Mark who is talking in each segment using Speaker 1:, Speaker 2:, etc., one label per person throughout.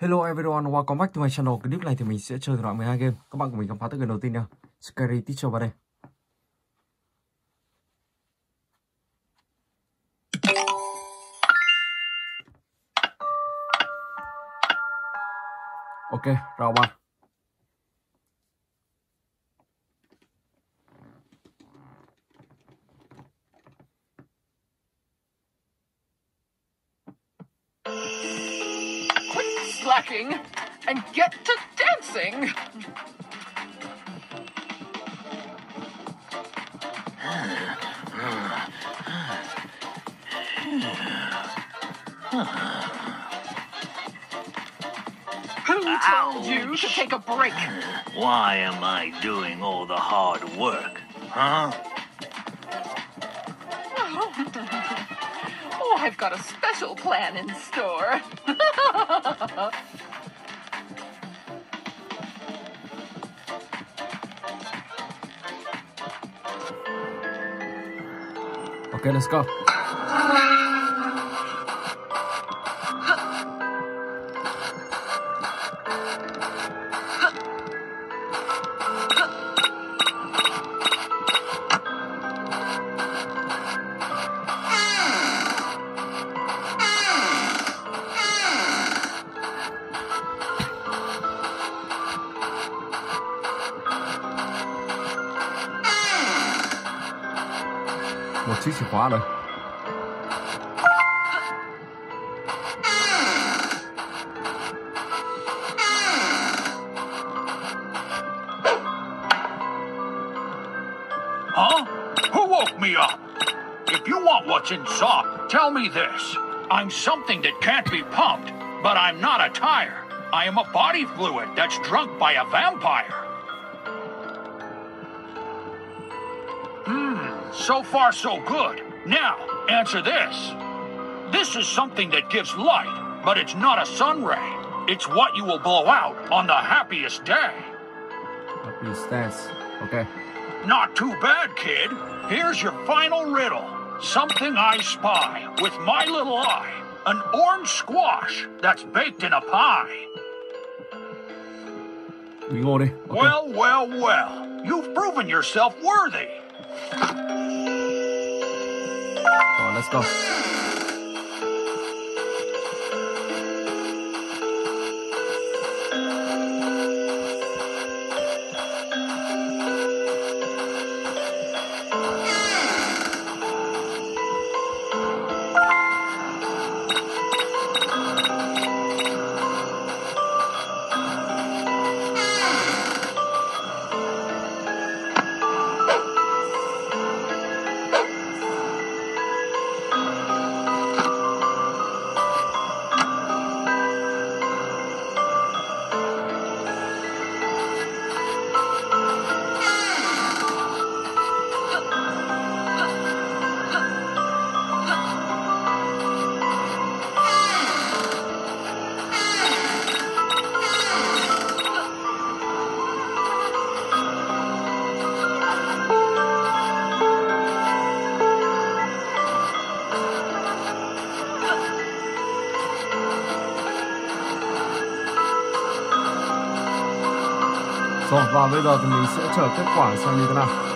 Speaker 1: Hello everyone, welcome back to my channel. cái Clip này thì mình sẽ chơi thử loại 12 game. Các bạn cùng mình khám phá tới cả đầu tiên nha. Scary Teacher vào đây. Ok, round 3. Chiếc chìa khóa rồi.
Speaker 2: Huh? Who woke me up? If you want what's inside, tell me this. I'm something that can't be pumped, but I'm not a tire. I am a body fluid that's drunk by a vampire. So far so good. Now, answer this. This is something that gives light, but it's not a sun ray. It's what you will blow out on the happiest day.
Speaker 1: Happy stance. Ok.
Speaker 2: Not too bad, kid. Here's your final riddle. Something I spy with my little eye. An orange squash that's baked in a pie.
Speaker 1: Bí ngô đi. Ok.
Speaker 2: Well, well, well. You've proven yourself worthy.
Speaker 1: Rồi, let's go. Bây giờ thì mình sẽ chờ kết quả xem như thế nào.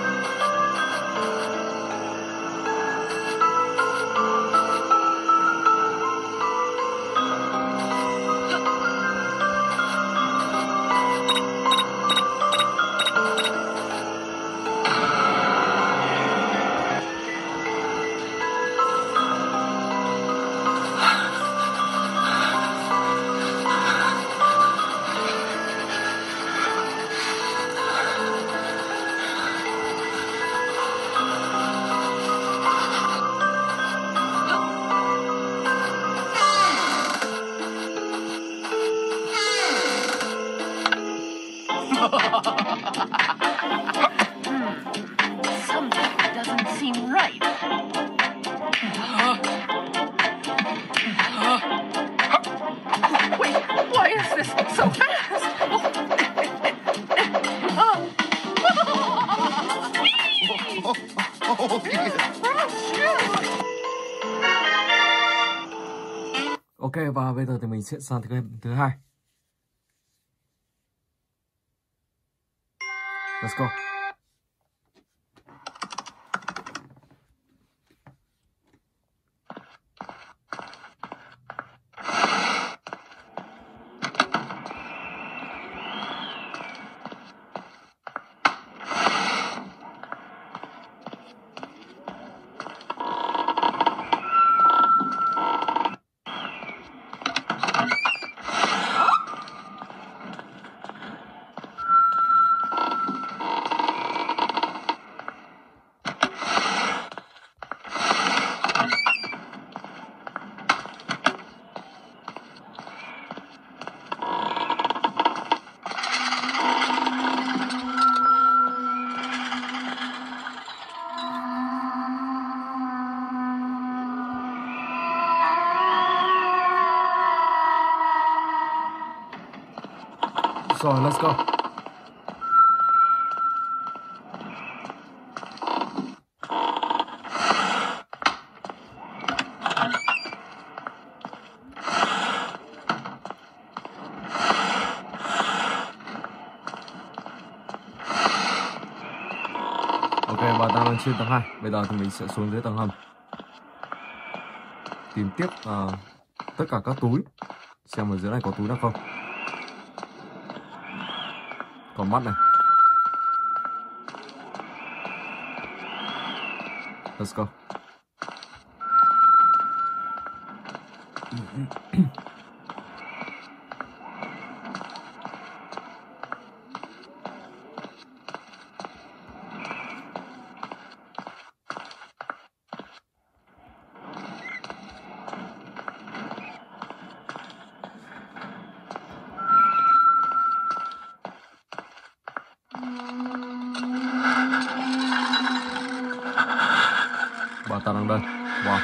Speaker 1: Sẽ sang thứ thứ hai. Let's go. Rồi, let's go. Ok, bà ta đang trên tầng 2 Bây giờ thì mình sẽ xuống dưới tầng hầm. Tìm tiếp uh, tất cả các túi. Xem ở dưới này có túi nào không. Còn mắt này. Let's go tao ta đang đây Wow.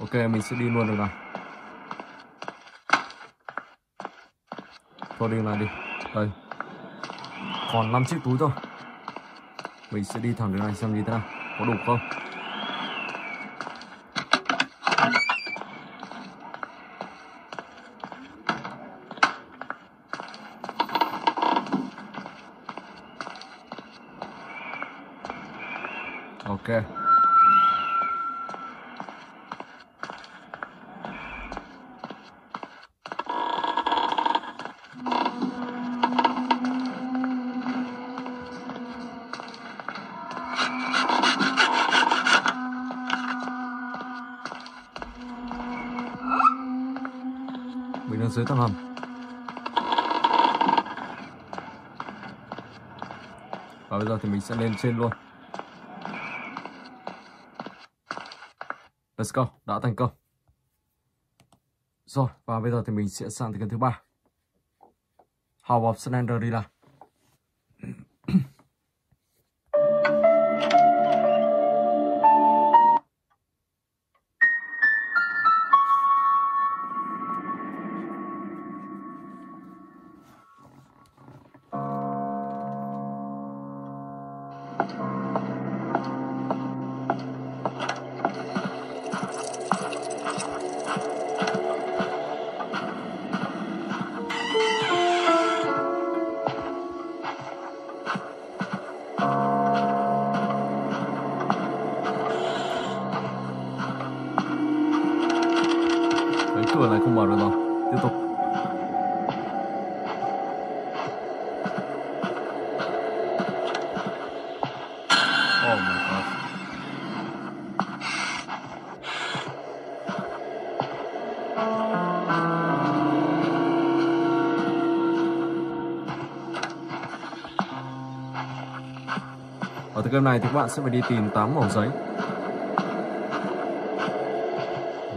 Speaker 1: Ok, mình sẽ đi luôn được nào. Thôi đi lại đi. Đây. Còn 5 chiếc túi thôi. Mình sẽ đi thẳng đường này xem như thế nào. Có đủ không Ok. Mình đang dưới tầng hầm. Và bây giờ thì mình sẽ lên trên luôn. Let's go, đã thành công. Rồi, và bây giờ thì mình sẽ sang tới cái thứ ba. How of Slender đi là. Này thì các bạn sẽ phải đi tìm 8 mẩu giấy.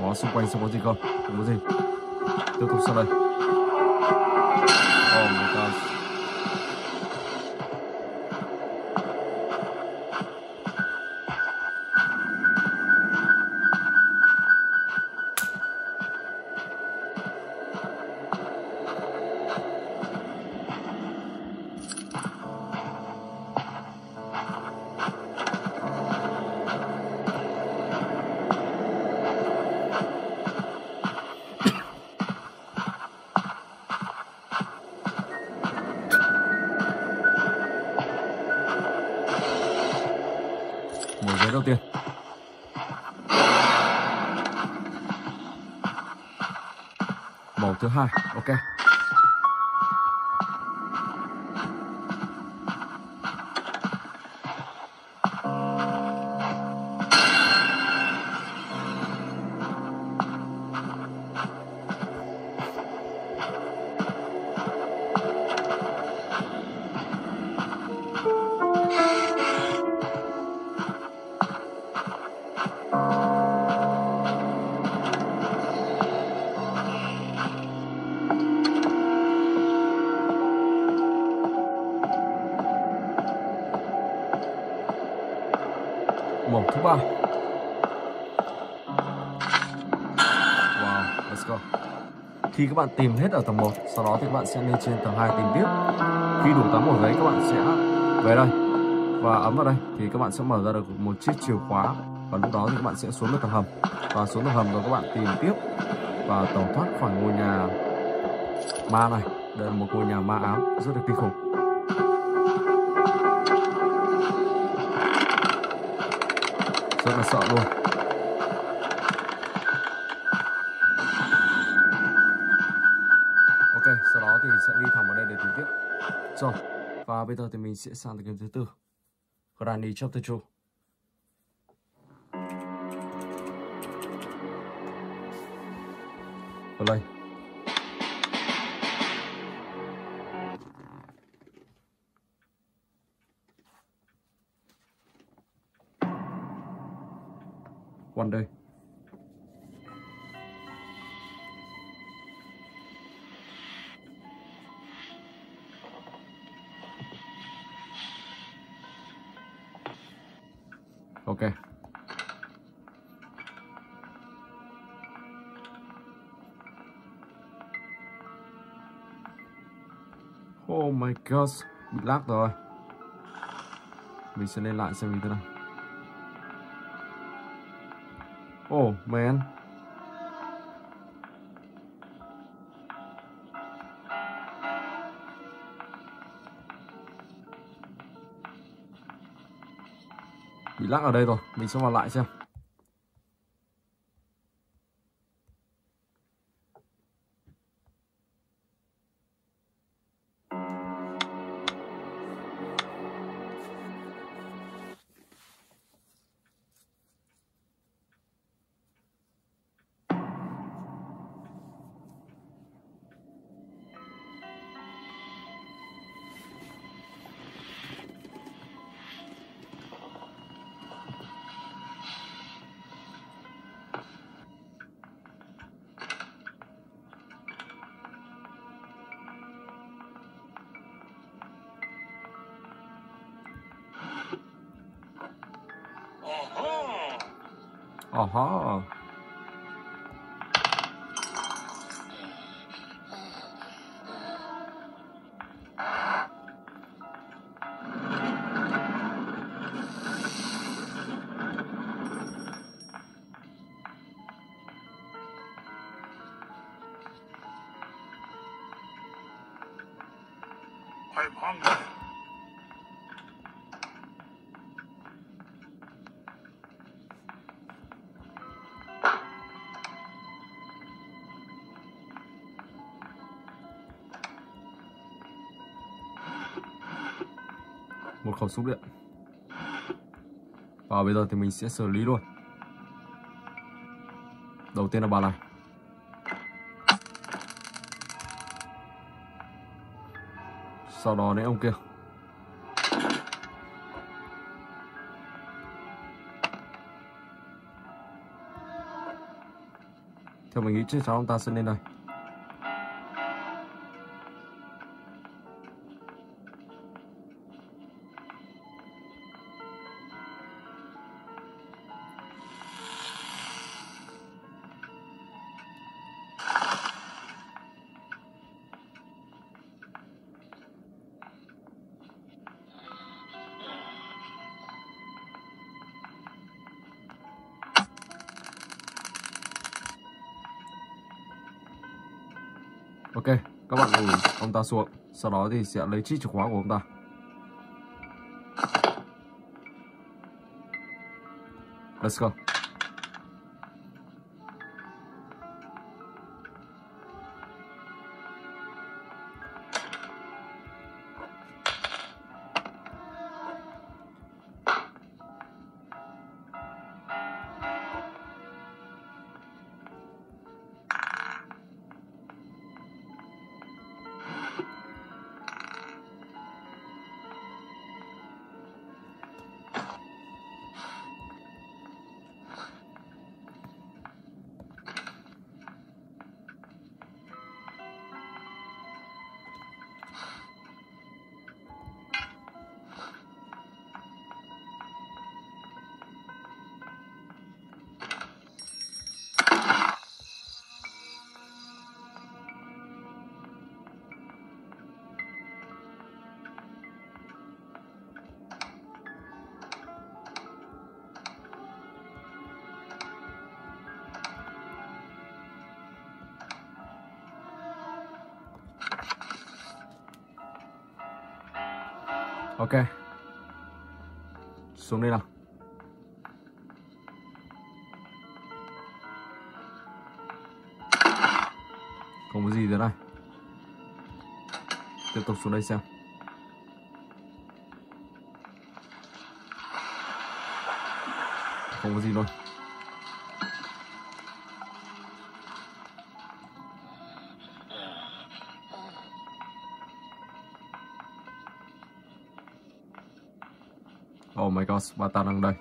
Speaker 1: Đó, xung quanh sẽ có gì không? Không có gì. Tiếp tục sau đây. Khi các bạn tìm hết ở tầng 1 sau đó thì các bạn sẽ lên trên tầng 2 tìm tiếp. Khi đủ 8 ổ giấy các bạn sẽ về đây. Và ấn vào đây, thì các bạn sẽ mở ra được một chiếc chìa khóa. Và lúc đó thì các bạn sẽ xuống được tầng hầm. Và xuống tầng hầm rồi các bạn tìm tiếp và tẩu thoát khỏi ngôi nhà ma này. Đây là một ngôi nhà ma ám, rất là kinh khủng. Rất là sợ luôn. Và bây giờ thì mình sẽ sang tới game thứ tư. Granny Chapter 2 Play One day. Oh my god Bị lag rồi. Mình sẽ lên lại xem như thế nào. Oh man. Bị lag ở đây rồi, Mình sẽ vào lại xem. Khẩu súng điện. Và bây giờ thì mình sẽ xử lý luôn. Đầu tiên là bà này. Sau đó đến ông kia. Theo mình nghĩ chắc chắn ông ta sẽ lên đây. Ta xuống, Sau đó thì sẽ lấy chiếc chìa khóa của ông ta Let's go. Ok. Xuống đây nào. Không có gì nữa đây. Tiếp tục xuống đây xem. Không có gì luôn. Oh my god, ta đang đây.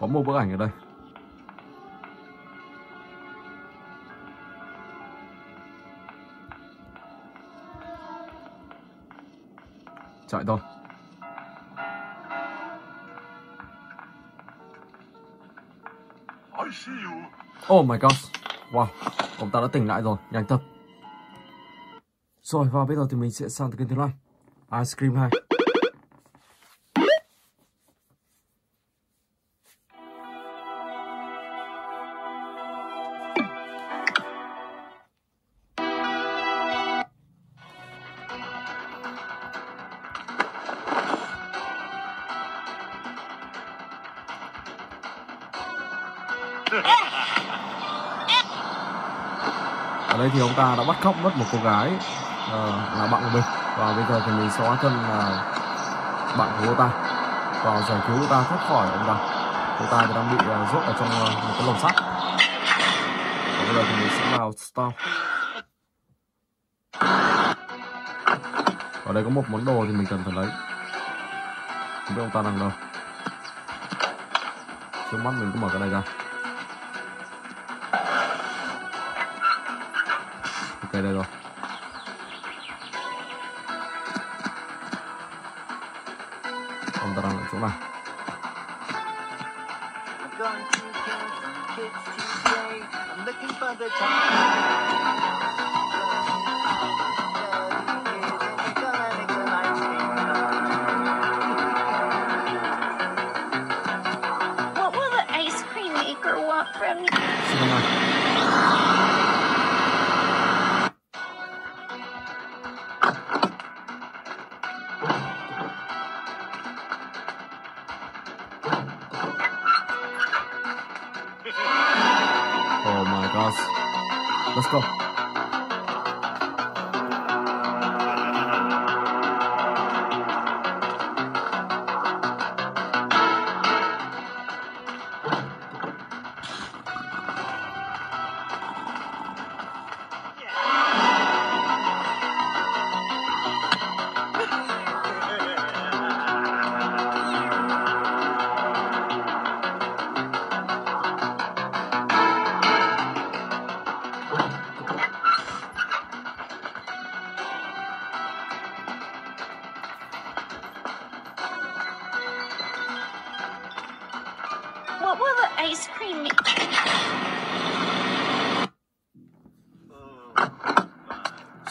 Speaker 1: Có một bức ảnh ở đây. Chạy thôi. Oh my god. Wow, ông ta đã tỉnh lại rồi, nhanh tập Rồi và bây giờ thì mình sẽ sang tới kênh thứ hai. Ice Cream 2. Ta đã bắt cóc mất một cô gái uh, là bạn của mình. Và bây giờ thì mình sẽ hóa thân là bạn của cô ta. Và giải cứu cô ta thoát khỏi ông ta. Cô ta thì đang bị ờ, uh, rốt ở trong uh, một cái lồng sắt. Và bây giờ thì mình sẽ vào store. Ở đây có một món đồ thì mình cần phải lấy. Không biết ông ta đang đâu. Trước mắt mình cứ mở cái này ra.
Speaker 3: I'm looking for the time.
Speaker 4: What will the ice cream maker want from me?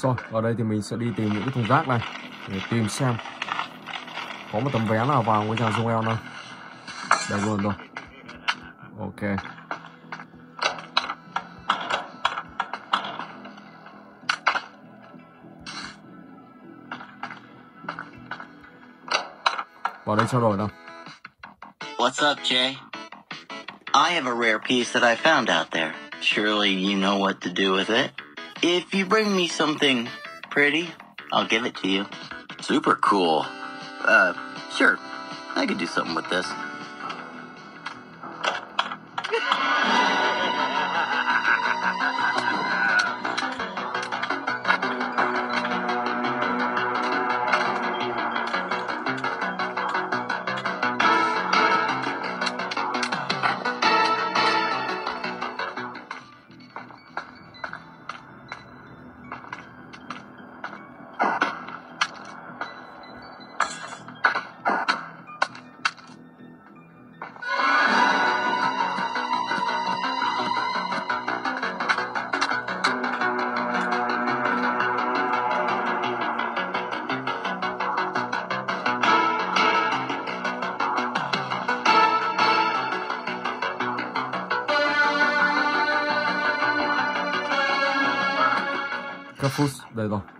Speaker 1: Rồi, ở đây thì mình sẽ đi tìm những cái thùng rác này để tìm xem có một tấm vé nào vào ngôi nhà Joel nào. Đây luôn rồi. Ok. Vào đây trao đổi nào.
Speaker 5: What's up, Jay? I have a rare piece that I found out there. Surely you know what to do with it. If you bring me something pretty, I'll give it to you. Super cool. Uh, sure. I could do something with this.
Speaker 1: 再走。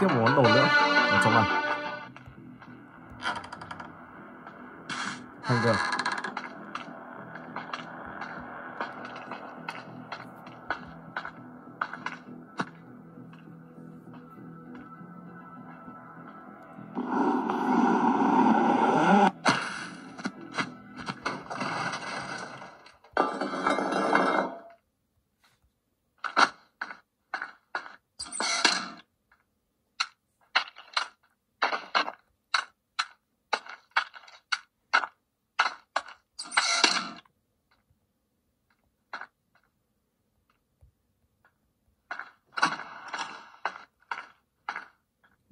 Speaker 1: Tiếp một món đồ nữa ở trong này.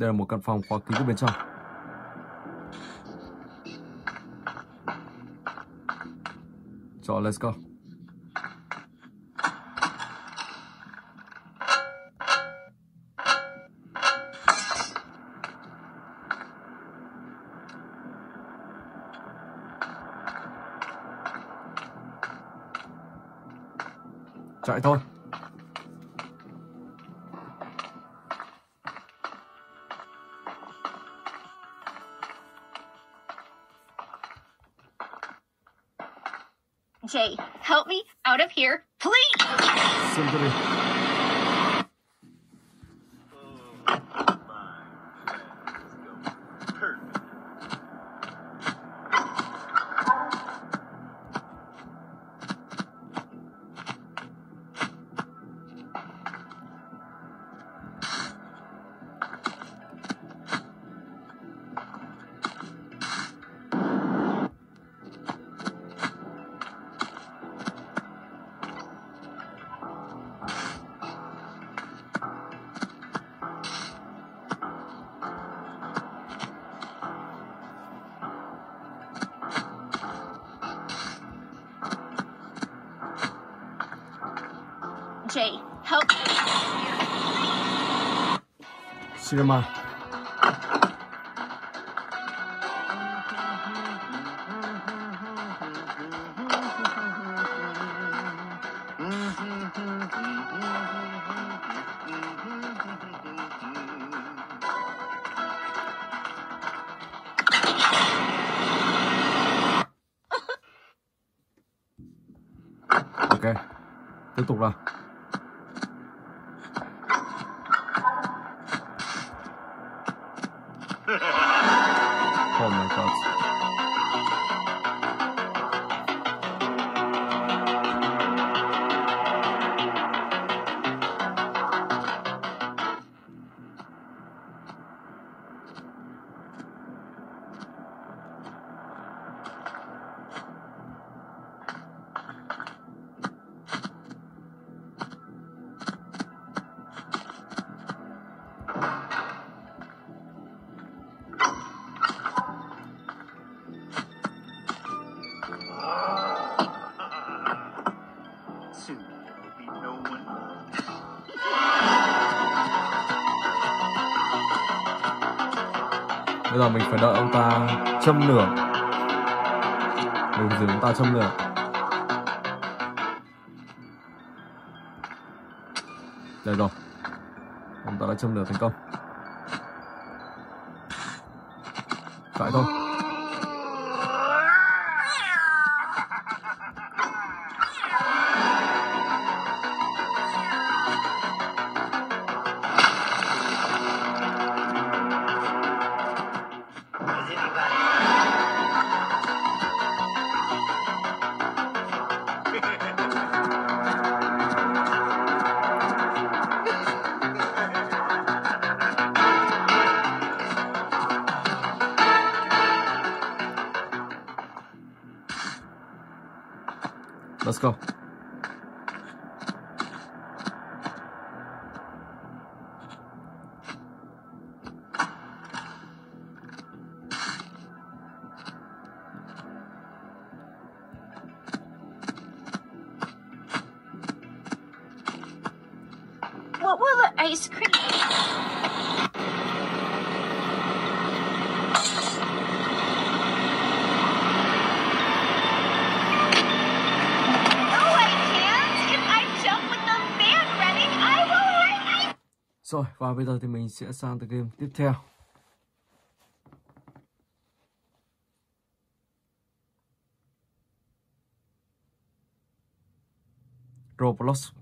Speaker 1: Đây là một căn phòng khóa kín ở bên trong. Rồi, let's go. Chạy thôi. Cinema. Ok. Bây giờ mình phải đợi ông ta châm lửa. Mình phải ông ta châm lửa. Đây rồi. Ông ta đã châm lửa thành công. Chạy thôi
Speaker 4: hurt my
Speaker 1: Rồi, và bây giờ thì mình sẽ sang tới game tiếp theo. Roblox.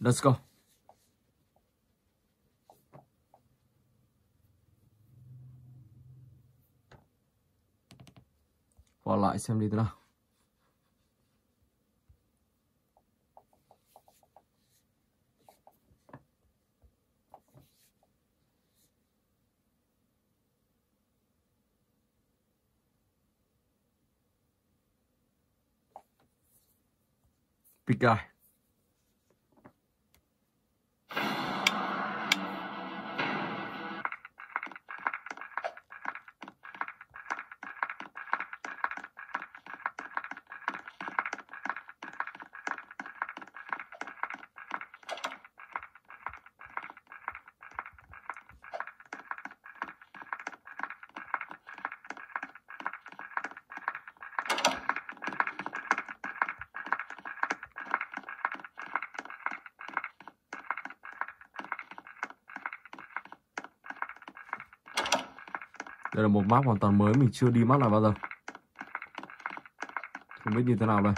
Speaker 1: Let's go. Vào lại xem đi thế nào. Big guy. Đây là một map hoàn toàn mới mình chưa đi map này bao giờ. Không biết như thế nào đây.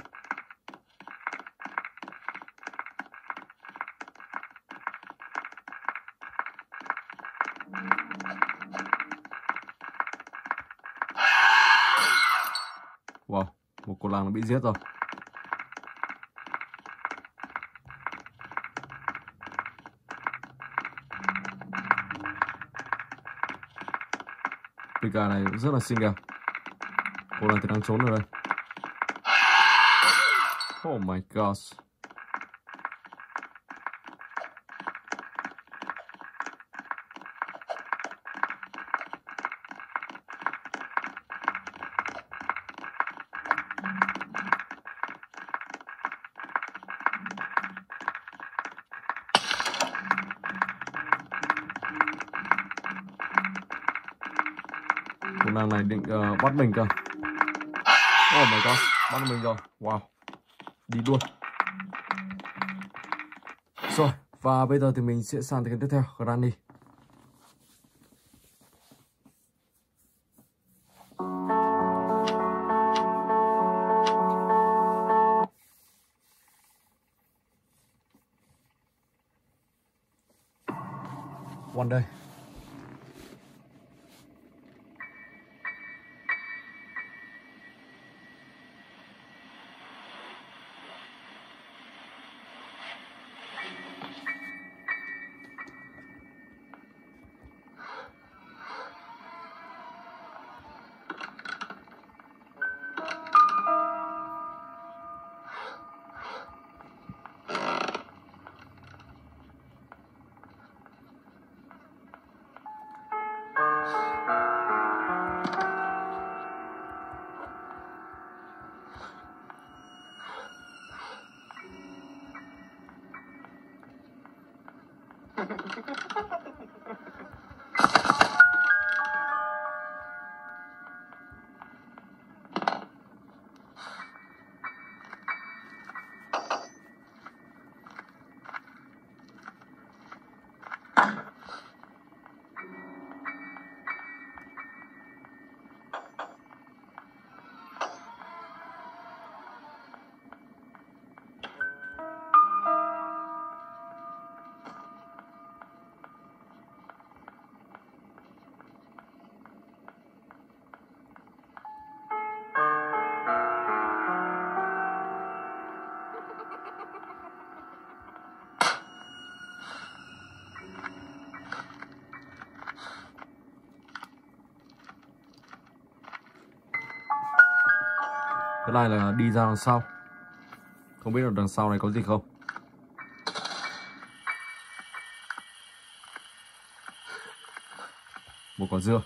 Speaker 1: Wow, một cô làng nó bị giết rồi. Pika này rất là xinh đẹp. Cô này thì đang trốn rồi đây. Oh my gosh. Cô nàng này định uh, bắt mình cơ. Oh my god, bắt mình rồi. Wow. Đi luôn. Rồi, và bây giờ thì mình sẽ sang tới cái tiếp theo, Granny. Cái này là đi ra đằng sau. Không biết là đằng sau này có gì không? Một quả dưa.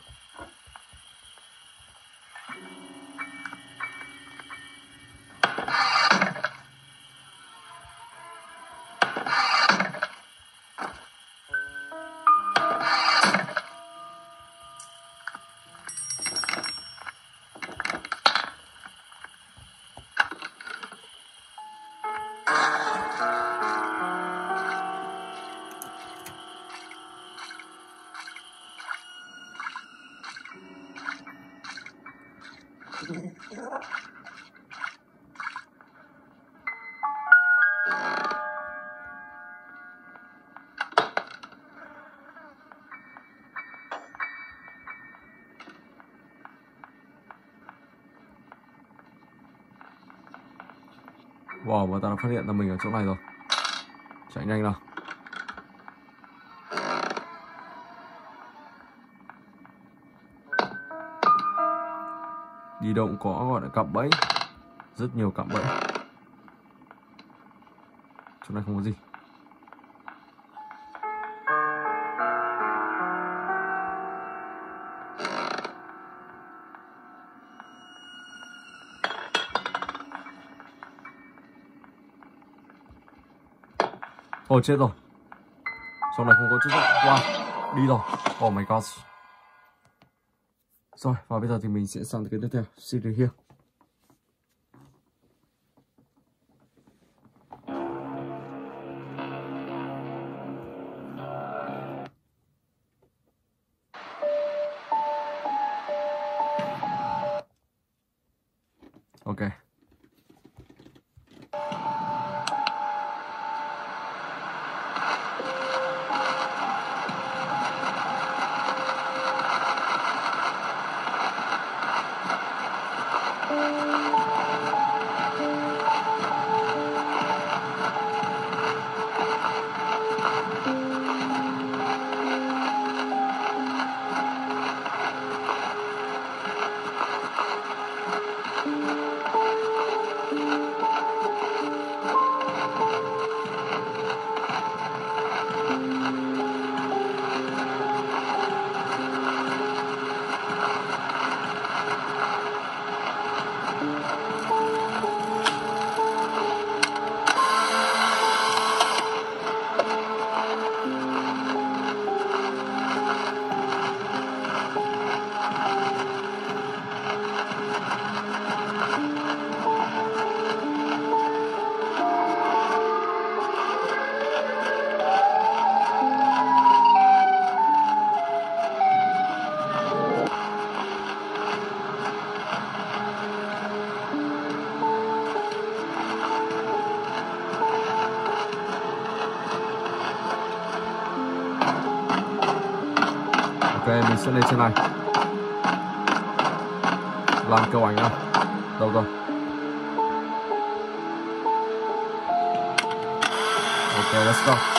Speaker 1: Wow, và ta đã phát hiện ra mình ở chỗ này rồi. Chạy nhanh nào. Động có gọi là cạm bẫy. Rất nhiều cạm bẫy. Chỗ này không có gì. Ồ, chết rồi. Sau này không có chút dụng Wow, Đi rồi. Oh my god rồi và bây giờ thì mình sẽ sang cái tiếp theo Xin được hiểu. Sẽ lên trên này. Làm cầu ảnh nào. Đâu rồi Ok, let's go.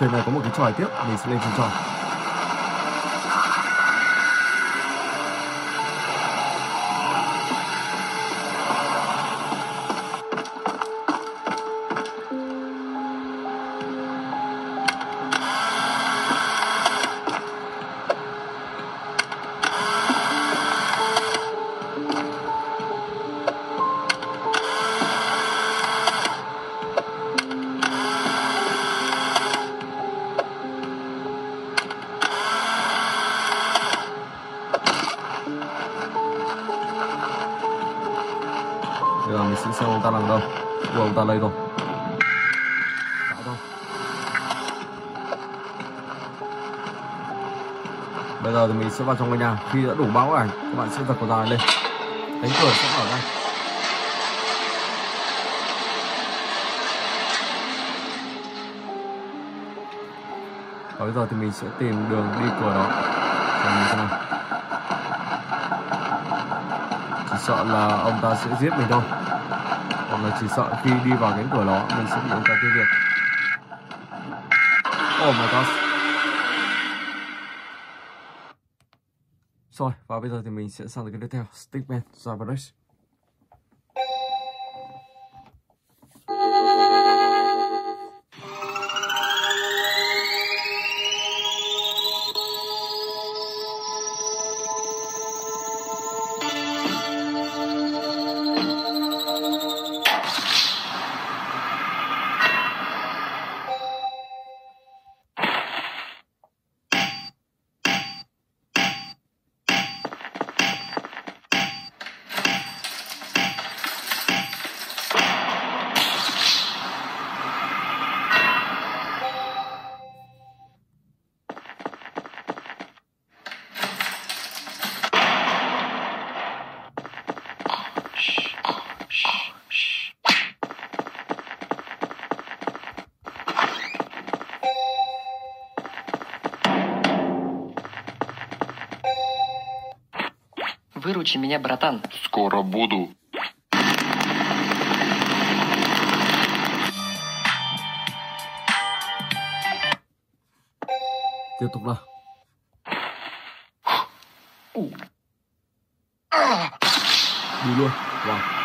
Speaker 1: Trời này có một cái tròi tiếp Mình sẽ lên trên tròi sẽ vào trong ngôi nhà. Khi đã đủ bão ảnh các bạn sẽ giật cầu dài lên. Cánh cửa sẽ mở ra. Và bây giờ thì mình sẽ tìm đường đi cửa đó. Xem như thế nào. Chỉ sợ là ông ta sẽ giết mình thôi. Hoặc là chỉ sợ khi đi vào cánh cửa đó, mình sẽ bị ông ta tiêu diệt. Oh my god rồi và bây giờ thì mình sẽ sang tới cái tiếp theo Stickman Cyberdex.
Speaker 6: Выручи меня, братан.
Speaker 7: Скоро буду.
Speaker 1: tiếp tục nào đi luôn wow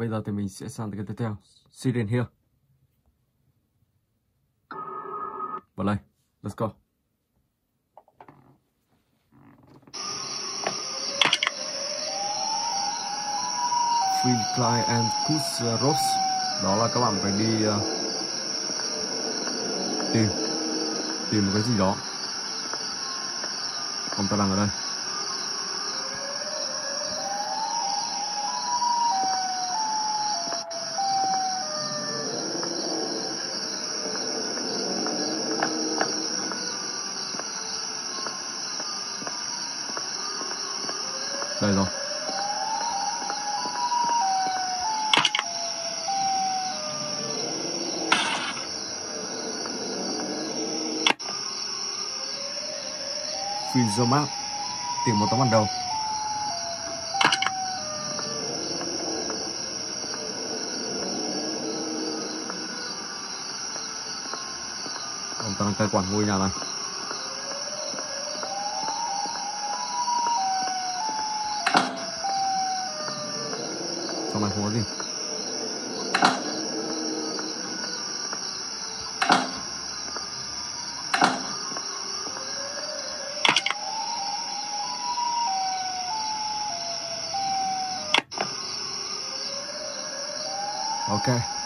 Speaker 1: bây giờ thì mình sẽ sang cái tiếp theo. Siren Hill Vào đây Let's go. Free fly and Kusaros Đó là các bạn phải đi uh, Tìm Tìm một cái gì đó. Ông ta đang ở đây rồi Freezer Map tìm một tấm bản đồ ông ta đang cai quản ngôi nhà này trong này không có gì ok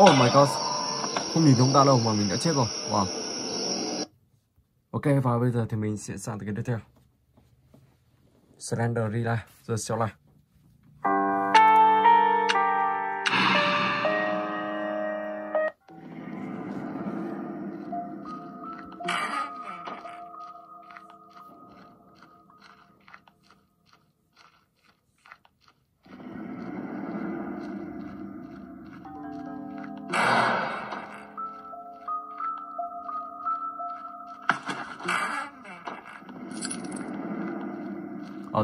Speaker 1: Oh my god. Không nhìn chúng ta đâu mà mình đã chết rồi. Wow. Ok, và bây giờ thì mình sẽ sang tới cái tiếp theo. Surrender Relay Giờ xéo lại.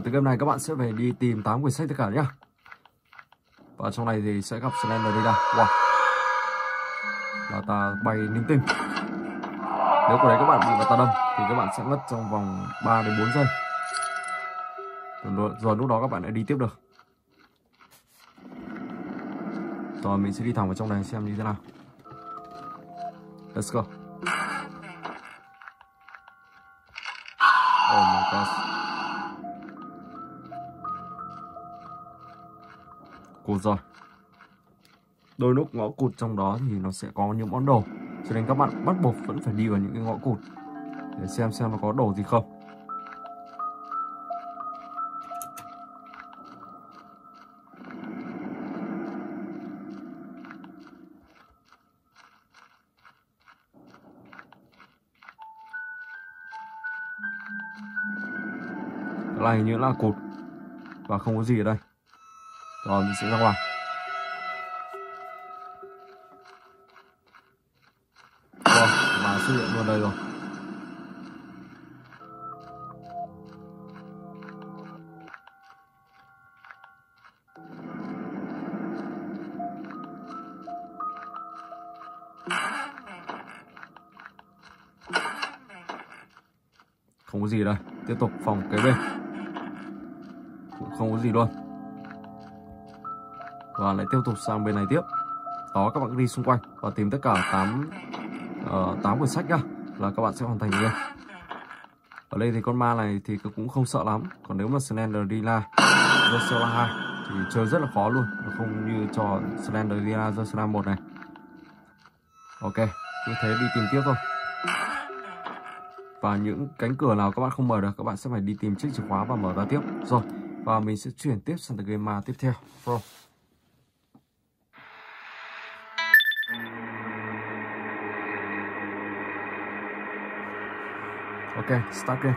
Speaker 1: Từ game này các bạn sẽ phải đi tìm 8 quyển sách tất cả nhá và trong này thì sẽ gặp Slender đây ra wow. Là ta bay linh tinh. Nếu của đấy các bạn bị vào ta đâm thì các bạn sẽ mất trong vòng 3 đến 4 giây. Rồi, rồi lúc đó các bạn lại đi tiếp được. Rồi mình sẽ đi thẳng vào trong này xem như thế nào. Let's go. Oh my god cụt rồi. Đôi lúc ngõ cụt trong đó thì nó sẽ có những món đồ. Cho nên các bạn bắt buộc vẫn phải đi vào những cái ngõ cụt để xem xem nó có đồ gì không. Cái này như là cột và không có gì ở đây rồi, mình sẽ ra ngoài. Rồi, mà xuất hiện luôn đây rồi. Không có gì đây tiếp tục phòng kế bên. Cũng không có gì luôn và lại tiếp tục sang bên này tiếp. Đó các bạn cứ đi xung quanh và tìm tất cả 8 uh, 8 quyển sách nhá là các bạn sẽ hoàn thành được ở đây thì con ma này thì cũng không sợ lắm. Còn nếu mà Slender Slenderina Dracula 2 thì chơi rất là khó luôn. Nó không như trò Slender Slenderina Dracula 1 này. Ok cứ thế đi tìm tiếp thôi. Và những cánh cửa nào các bạn không mở được các bạn sẽ phải đi tìm chiếc chìa khóa và mở ra tiếp. Rồi và mình sẽ chuyển tiếp sang game ma tiếp theo. Pro. Ok, start game.